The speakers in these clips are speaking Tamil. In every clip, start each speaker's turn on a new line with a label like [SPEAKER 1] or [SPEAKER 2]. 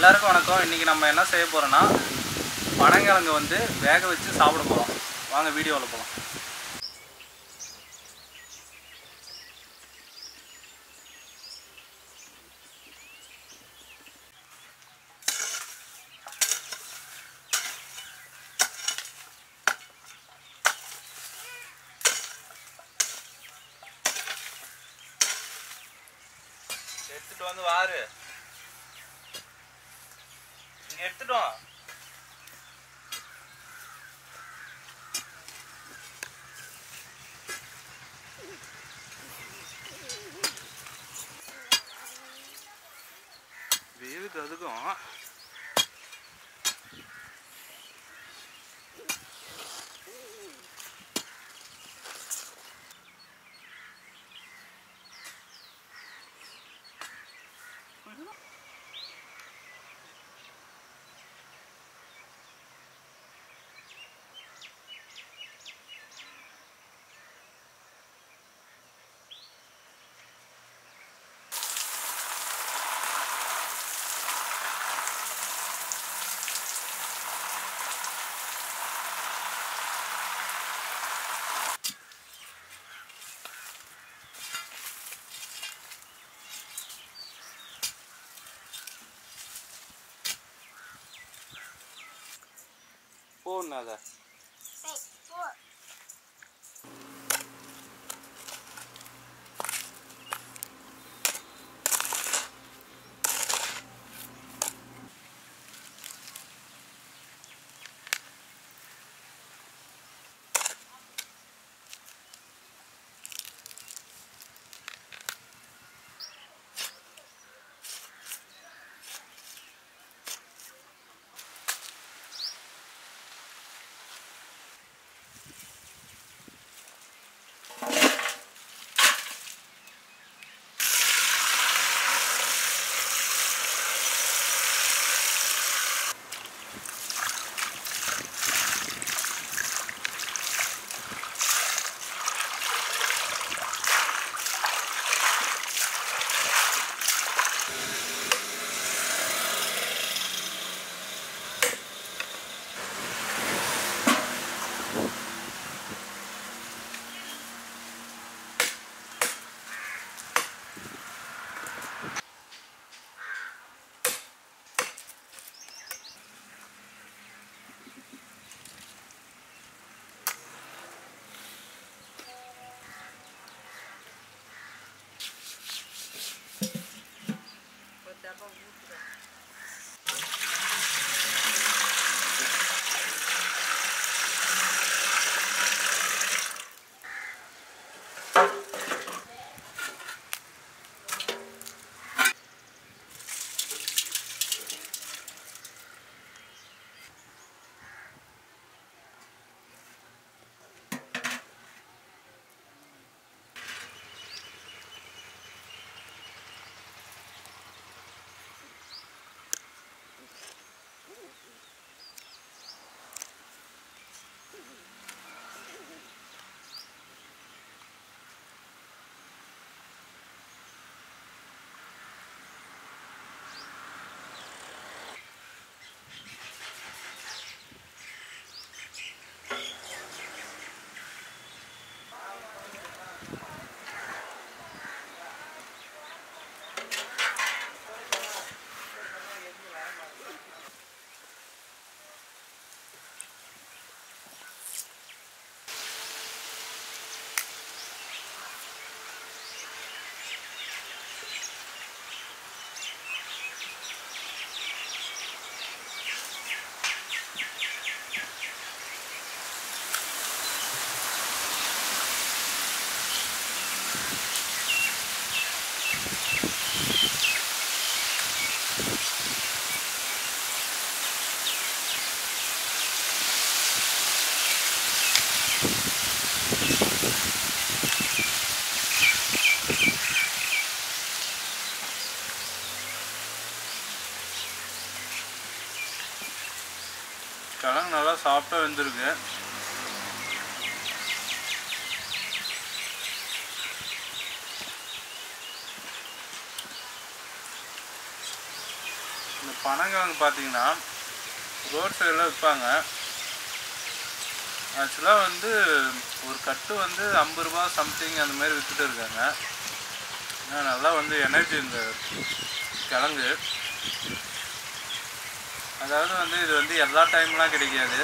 [SPEAKER 1] எல்லாருக்கும் வணக்கம். இன்றைக்கி நம்ம என்ன செய்ய போகிறோன்னா பனங்கிழங்கு வந்து வேக வச்சு சாப்பிட போகிறோம் வாங்க வீடியோவில் போகலாம் எடுத்துட்டு வந்து வாரு. எடுத்துட்டோம். எடுத்துட்டு வேவுக்கு அதுக்கும் o nada? சாஃப்டாக வெந்திருக்கு. இந்த பனங்கிழங்கு பார்த்தீங்கன்னா ரோட் சைடில் விற்பாங்க. ஆக்சுவலாக வந்து ஒரு கட்டு வந்து ஐம்பது ரூபா சம்திங் அந்த மாதிரி விற்றுட்டு இருக்காங்க. ஏன்னா நல்லா வந்து எனர்ஜி இந்த கிழங்கு. அதாவது வந்து இது வந்து எல்லா டைம்லாம் கிடைக்காது.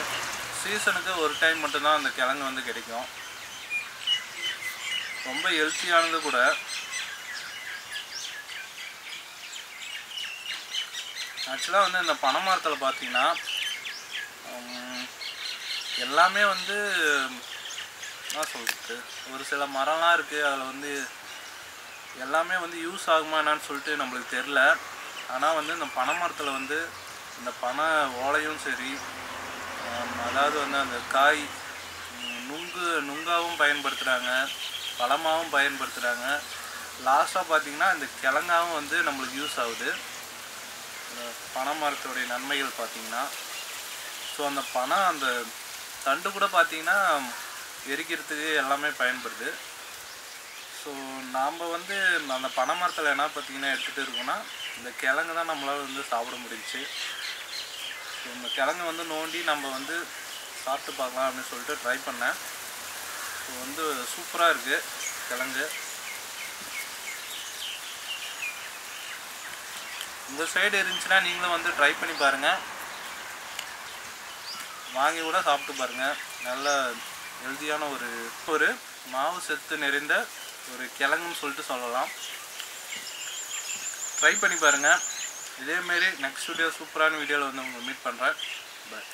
[SPEAKER 1] சீசனுக்கு ஒரு டைம் மட்டும்தான் அந்த கிழங்கு வந்து கிடைக்கும். ரொம்ப ஹெல்த்தியானது கூட ஆக்சுவலாக வந்து இந்த பனை மரத்தில் பார்த்தீங்கன்னா எல்லாமே வந்து என்ன சொல்கிறது ஒரு சில மரம்லாம் இருக்குது அதில் வந்து எல்லாமே வந்து யூஸ் ஆகுமா என்னன்னு சொல்லிட்டு நம்மளுக்கு தெரில ஆனால் வந்து இந்த பனை மரத்தில் வந்து இந்த பனை ஓலையும் சரி அதாவது வந்து அந்த காய் நுங்கு நுங்காவும் பயன்படுத்துகிறாங்க பழமாகவும் பயன்படுத்துகிறாங்க லாஸ்ட்டாக பார்த்தீங்கன்னா இந்த கிழங்காவும் வந்து நம்மளுக்கு யூஸ் ஆகுது. பனை மரத்துடைய நன்மைகள் பார்த்தீங்கன்னா ஸோ அந்த பனை அந்த தண்டு கூட பார்த்திங்கன்னா எரிக்கிறதுக்கு எல்லாமே பயன்படுது. ஸோ நாம் வந்து அந்த பனை மரத்தில் என்ன பார்த்திங்கன்னா எடுத்துகிட்டு இருக்கோம்னா இந்த கிழங்கு தான் நம்மளால் வந்து சாப்பிட முடிஞ்சுச்சு. இந்த கிழங்கு வந்து நோண்டி நம்ம வந்து சாப்பிட்டு பார்க்கலாம் அப்படின்னு சொல்லிட்டு ட்ரை பண்ணேன். ஸோ வந்து சூப்பராக இருக்குது கிழங்கு. உங்கள் சைடு இருந்துச்சுன்னா நீங்களும் வந்து ட்ரை பண்ணி பாருங்கள் வாங்கி கூட சாப்பிட்டு பாருங்கள் நல்ல ஹெல்த்தியான ஒரு ஒரு மாவு சத்து நிறைந்த ஒரு கிழங்குன்னு சொல்லிட்டு சொல்லலாம். ட்ரை பண்ணி பாருங்கள் இதேமாரி நெக்ஸ்ட் வீடியோ சூப்பரான வீடியோவில் வந்து உங்களை மீட் பண்ணுறேன் பாய்